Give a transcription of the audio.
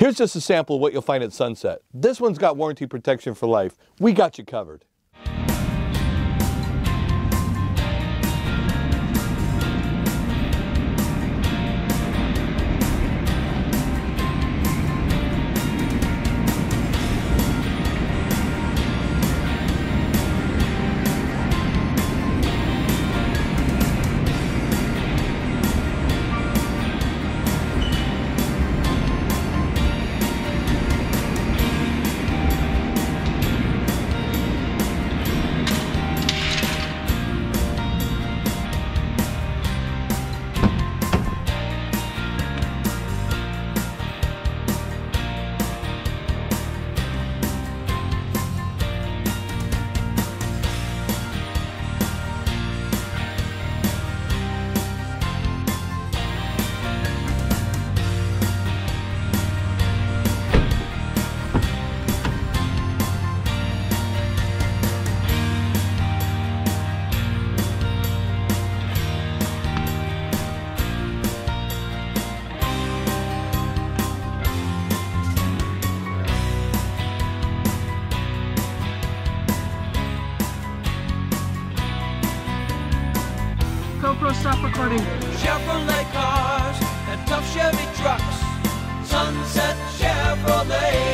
Here's just a sample of what you'll find at Sunset. This one's got warranty protection for life. We got you covered. GoPro, stop recording. Chevrolet cars and tough Chevy trucks. Sunset Chevrolet.